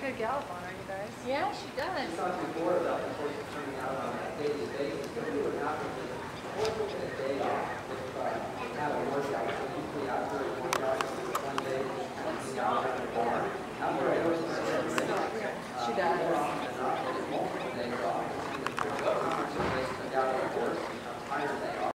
good gallop on her, you guys. Yeah, she does.